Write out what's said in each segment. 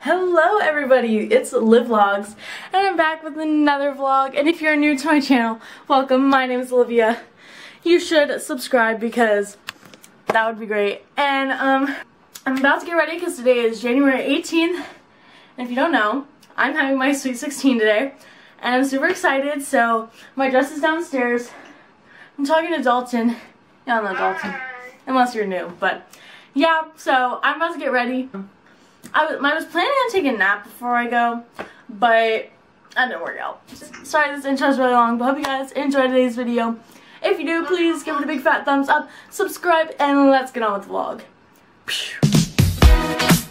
Hello everybody, it's Liv Vlogs, and I'm back with another vlog, and if you're new to my channel, welcome, my name is Olivia. You should subscribe because that would be great. And um, I'm about to get ready because today is January 18th, and if you don't know, I'm having my Sweet 16 today, and I'm super excited, so my dress is downstairs. I'm talking to Dalton, yeah, not Dalton, unless you're new, but yeah, so I'm about to get ready. I was, I was planning on taking a nap before I go, but that didn't work out. Sorry this intro is really long, but hope you guys enjoyed today's video. If you do, please give it a big fat thumbs up, subscribe, and let's get on with the vlog. Hey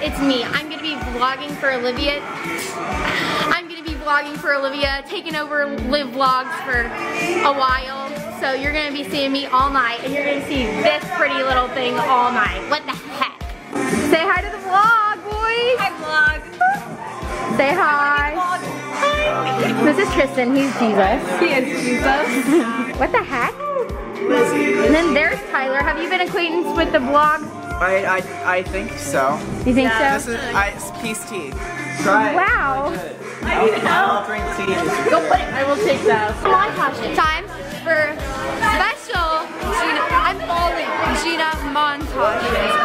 it's me. I'm gonna be vlogging for Olivia. I'm gonna be vlogging for Olivia, taking over Liv Vlogs for a while. So you're gonna be seeing me all night and you're gonna see this pretty little thing all night. What the heck? Say hi to the vlog, boys. Hi vlog. Say hi. Hi. This is Tristan, he's Jesus. He is Jesus. what the heck? And then there's Tyler. Have you been acquainted with the vlog? I, I, I think so. You think This so? This is I, it's peace tea. Try it. Wow. I'll, I'll drink tea. Go put it, I will take that. montage time for special Gina. I'm falling. Gina montage.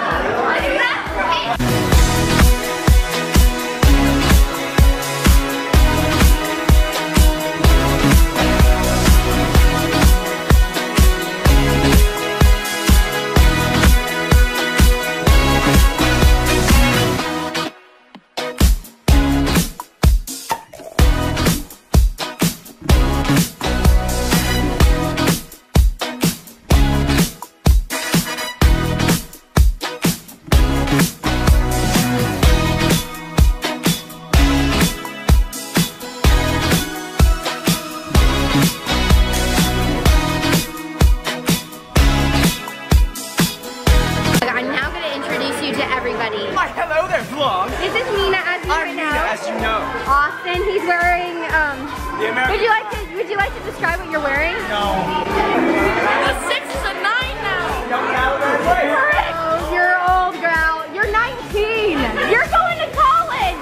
Vlog. This is Nina as you I'm right Nina, now. as you know. Austin, he's wearing. Um, The American. would you like to Would you like to describe what you're wearing? No. A six is a nine now. Don't get out of. Oh, you're old, girl. You're 19. You're going to college.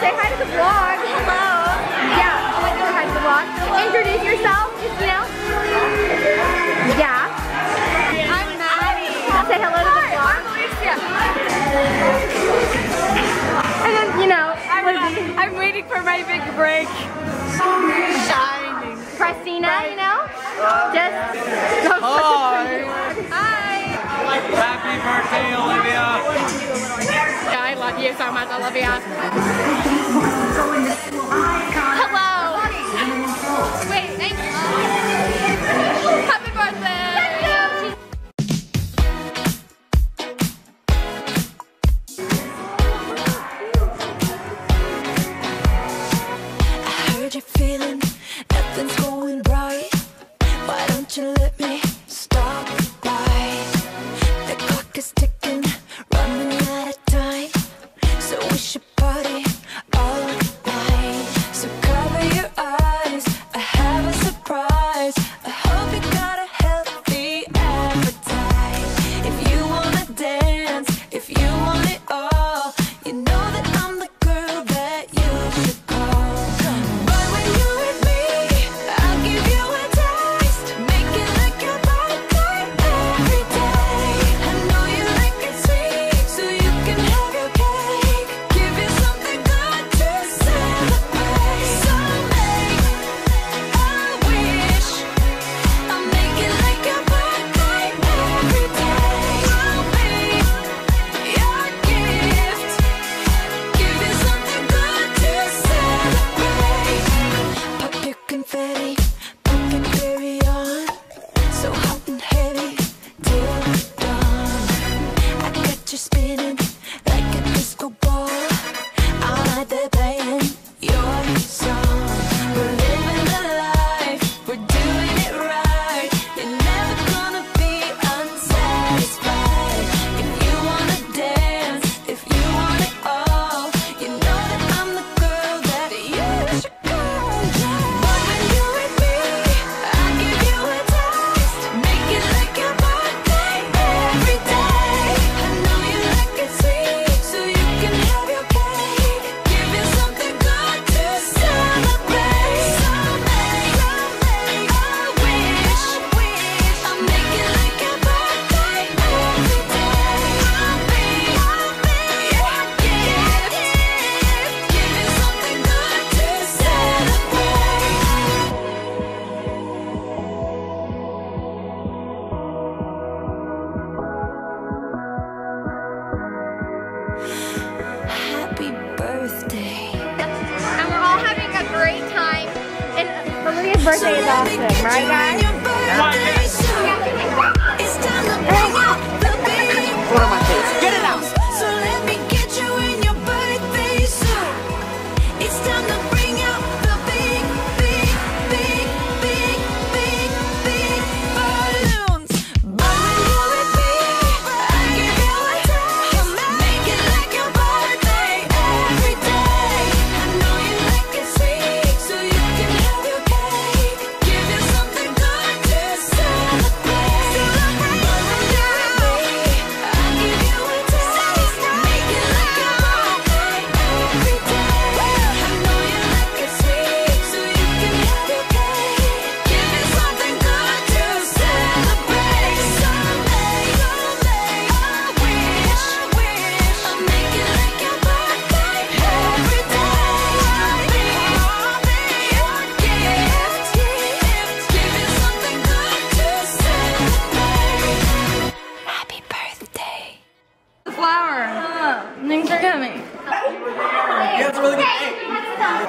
Say hi to the vlog. Hello. Yeah, I want you to say hi to the vlog. Introduce yourself, you so much, Olivia. Hello.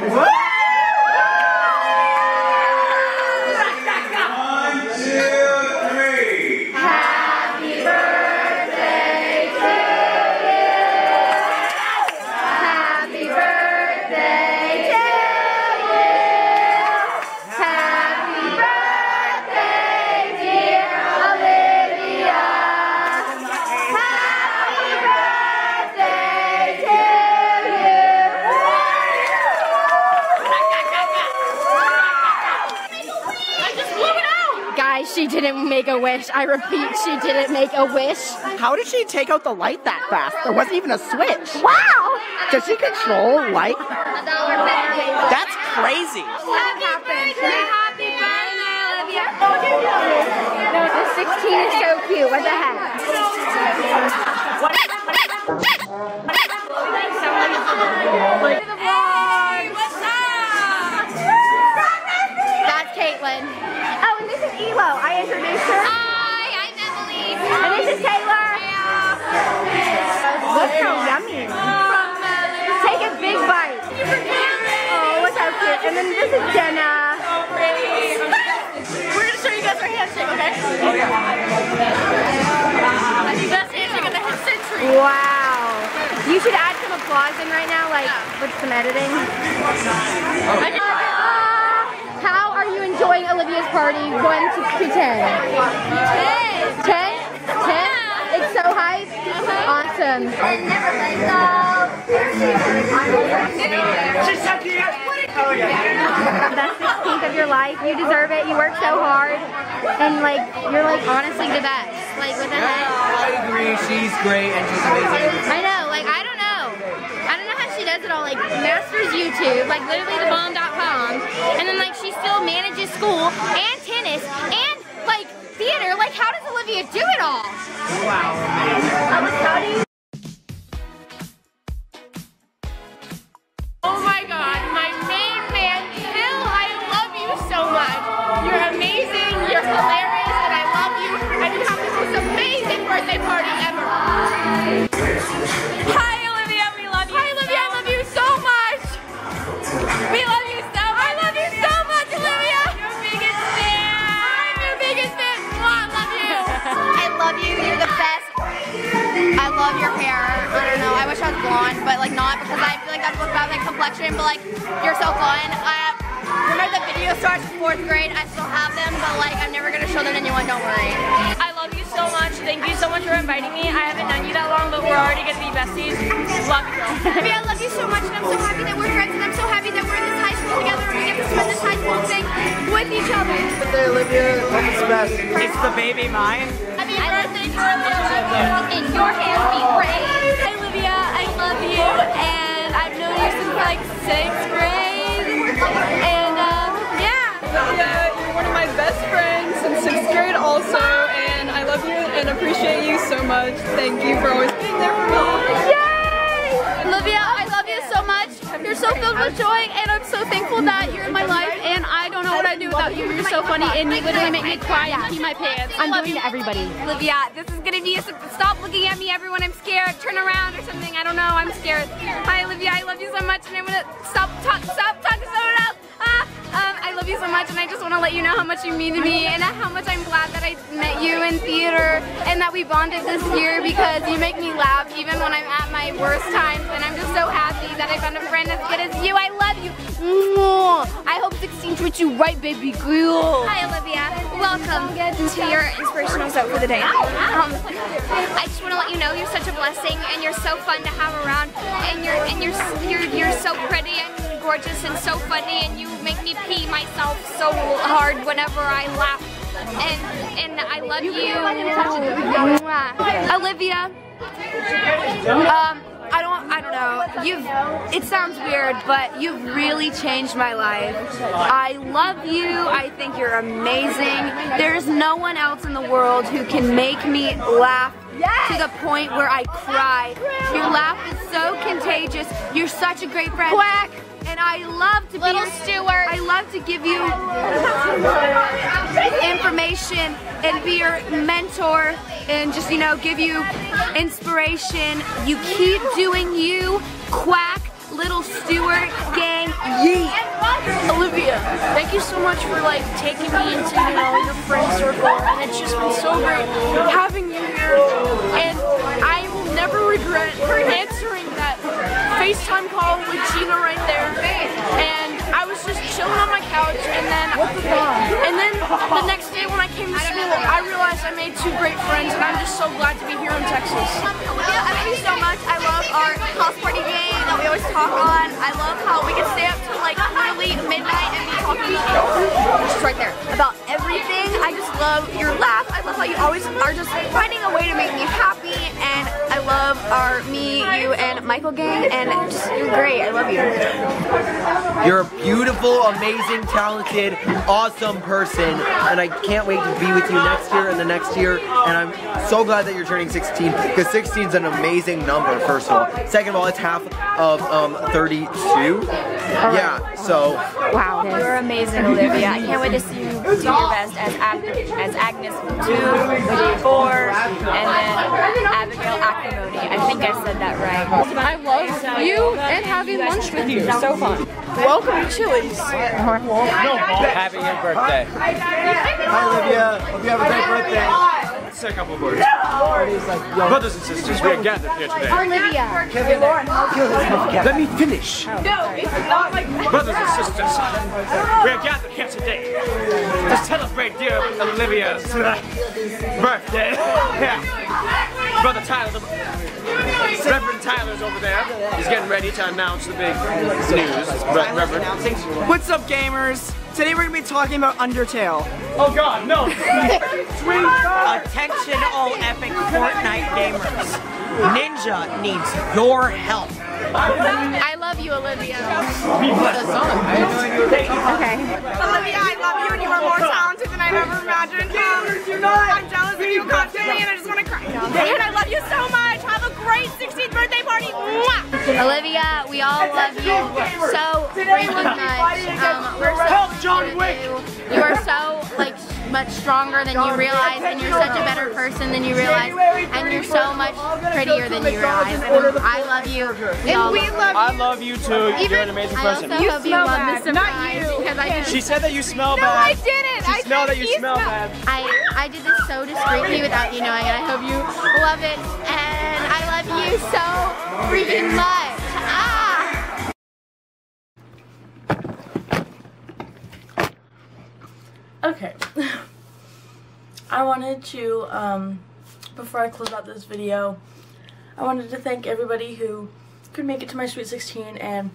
Good. She didn't make a wish. I repeat, she didn't make a wish. How did she take out the light that fast? There wasn't even a switch. Wow! Does she control light? That's crazy. Happy birthday! Happy birthday, Olivia! No, the 16 is so cute. What the heck? That's this is Jenna. We're gonna show you guys our handshake, okay? Oh, yeah. Best handshake of the century. Wow. You should add some applause in right now, like with some editing. Uh, how are you enjoying Olivia's party? 1 to, to 10. 10. 10? 10? It's so hype. Awesome. Oh, That's the 16th of your life. You deserve it. You work so hard. And like, you're like honestly the best. Like, what the heck? I agree. She's great and she's amazing. I know, like I don't know. I don't know how she does it all. Like masters YouTube, like literally thebomb.com, and then like she still manages school and tennis and like theater. Like how does Olivia do it all? Wow, amazing. Oh blonde, but like not because I feel like that's what's about like complexion. But like you're so fun. I remember the video stars from fourth grade. I still have them, but like I'm never gonna show them to anyone. Don't worry. I love you so much. Thank you so much for inviting me. I haven't known you that long, but we're already gonna be besties. Love you, girl. Olivia, I love you so much, and I'm so happy that we're friends, and I'm so happy that we're in this high school together, and we get to spend this high school thing with each other. Birthday, Olivia. Love is best. It's the baby mine. Happy birthday, Olivia. In your hands, be brave. And I've known you since like sixth grade. And um, yeah. Yeah, you're one of my best friends since sixth grade also, and I love you and appreciate you so much. Thank you for always being there for me. Yay! Olivia, I love you so much. You're so filled with joy, and I'm so thankful that you're in my life. And I don't know what I'd do without you. You're so funny, and you literally make me cry and pee my pants. I love you to everybody. Olivia, this is gonna be a stop looking at me, everyone. I'm scared. Turn around or something. I don't know. I'm scared. Hi, Olivia. I love you so much, and I'm gonna stop talk, stop talking to someone else. I love you so much and I just want to let you know how much you mean to me and how much I'm glad that I met you in theater and that we bonded this year because you make me laugh even when I'm at my worst times and I'm just so happy that I found a friend as good as you. I love you. I hope 16 treats you right, baby girl. Hi Olivia, welcome to your inspirational soap for the day. Um, I just want to let you know you're such a blessing and you're so fun to have around and you're and you're you're you're so pretty and gorgeous and so funny and you make me pee myself so hard whenever I laugh. And and I love you. Olivia. Um, I don't, I don't know. You've, it sounds weird, but you've really changed my life. I love you. I think you're amazing. There's no one else in the world who can make me laugh to the point where I cry. Your laugh is so contagious. You're such a great friend. Quack. And I love to Little be your, Stewart. I love to give you information and be your mentor and just, you know, give you inspiration. You keep doing you, quack, little Stewart gang, yeet. Olivia, thank you so much for like taking me into you know your friend circle, and it's just been so great having you here. FaceTime call with Gina right there. And I was just chilling on my couch, and then and then the next day when I came to school, I realized I made two great friends, and I'm just so glad to be here in Texas. I love you so much. I love our house party game that we always talk on. I love how we can stay up till like literally midnight and be talking just right there about everything. I just love your laugh. I love how you always are just finding a way to make me happy. And love our me, you, and Michael gang. And just you're great. I love you. You're a beautiful, amazing, talented, awesome person, and I can't wait to be with you next year and the next year. And I'm so glad that you're turning 16 because 16 is an amazing number. First of all, second of all, it's half of um, 32. Yeah, so Wow, you're amazing, Olivia. I can't wait to see you do your best as Ag- as Agnes from two, four, and then Abigail Acrimony. I think I said that right. I love you and having lunch with you. So fun. Welcome to Chili's. Happy your birthday. hi Olivia, hope you have a great birthday. Let's say a couple of words. Brothers and sisters, we are gathered here today. Let me finish. Brothers and sisters, we are gathered here today to celebrate dear Olivia's birthday. Yeah. Brother Tyler, Reverend Tyler's over there. He's getting ready to announce the big news. Re- Reverend. What's up, gamers? Today we're gonna be talking about Undertale. Oh God, no! Attention all epic Fortnite gamers. Ninja needs your help. I love you, Olivia. okay. Olivia, I love you and you are more talented than I've ever imagined. Um, I'm jealous of you constantly and I just Olivia, we all love you so freaking much. Um, we're so Help John Wick! you. You are so like much stronger than you realize, and you're such a better person than you realize, and you're so much prettier than you realize. And I love you. We all And we love I love you too. You're an amazing I person. also hope you smell love bad. the Not you. because I did. She said that you smell No, I didn't. She I smelled that you smell bad. I I did this so discreetly without you knowing, and I hope you love it. And I love you so freaking much. I wanted to, um, before I close out this video, I wanted to thank everybody who could make it to my Sweet 16, and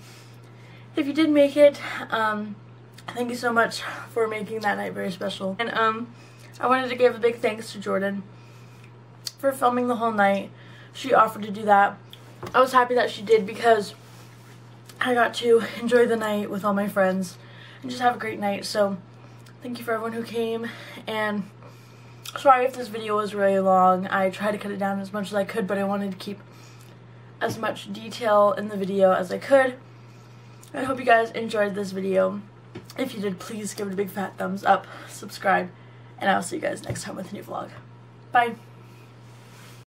if you did make it, um, thank you so much for making that night very special. And, um, I wanted to give a big thanks to Jordan for filming the whole night. She offered to do that. I was happy that she did because I got to enjoy the night with all my friends and just have a great night. So, thank you for everyone who came and sorry if this video was really long. I tried to cut it down as much as i could but i wanted to keep as much detail in the video as i could. I hope you guys enjoyed this video. If you did please give it a big fat thumbs up subscribe and i'll see you guys next time with a new vlog. Bye